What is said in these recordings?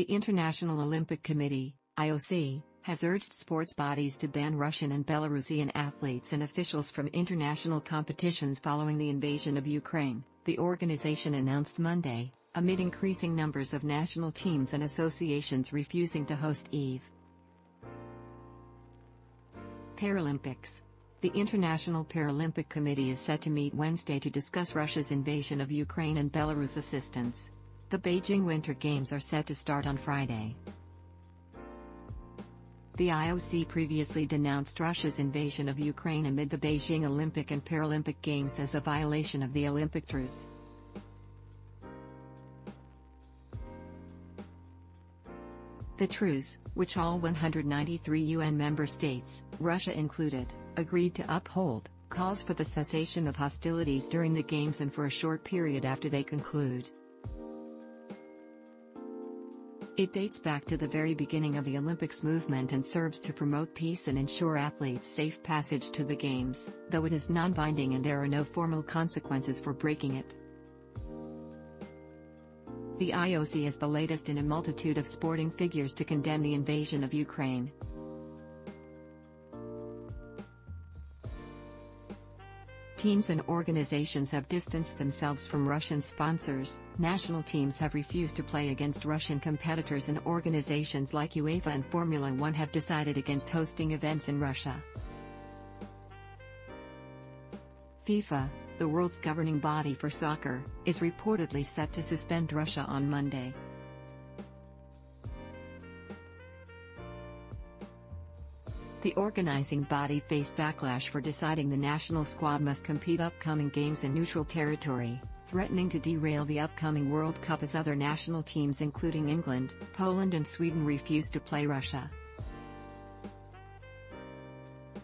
The International Olympic Committee, IOC, has urged sports bodies to ban Russian and Belarusian athletes and officials from international competitions following the invasion of Ukraine, the organization announced Monday, amid increasing numbers of national teams and associations refusing to host EVE. Paralympics The International Paralympic Committee is set to meet Wednesday to discuss Russia's invasion of Ukraine and Belarus assistance. The Beijing Winter Games are set to start on Friday. The IOC previously denounced Russia's invasion of Ukraine amid the Beijing Olympic and Paralympic Games as a violation of the Olympic truce. The truce, which all 193 UN member states, Russia included, agreed to uphold, calls for the cessation of hostilities during the Games and for a short period after they conclude. It dates back to the very beginning of the Olympics movement and serves to promote peace and ensure athletes' safe passage to the Games, though it is non-binding and there are no formal consequences for breaking it. The IOC is the latest in a multitude of sporting figures to condemn the invasion of Ukraine. Teams and organizations have distanced themselves from Russian sponsors, national teams have refused to play against Russian competitors and organizations like UEFA and Formula One have decided against hosting events in Russia. FIFA, the world's governing body for soccer, is reportedly set to suspend Russia on Monday. The organizing body faced backlash for deciding the national squad must compete upcoming games in neutral territory, threatening to derail the upcoming World Cup as other national teams including England, Poland and Sweden refuse to play Russia.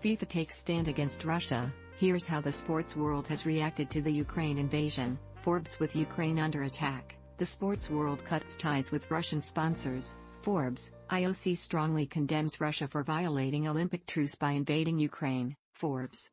FIFA takes stand against Russia, here's how the sports world has reacted to the Ukraine invasion, Forbes with Ukraine under attack, the sports world cuts ties with Russian sponsors, Forbes, IOC strongly condemns Russia for violating Olympic truce by invading Ukraine, Forbes.